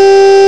you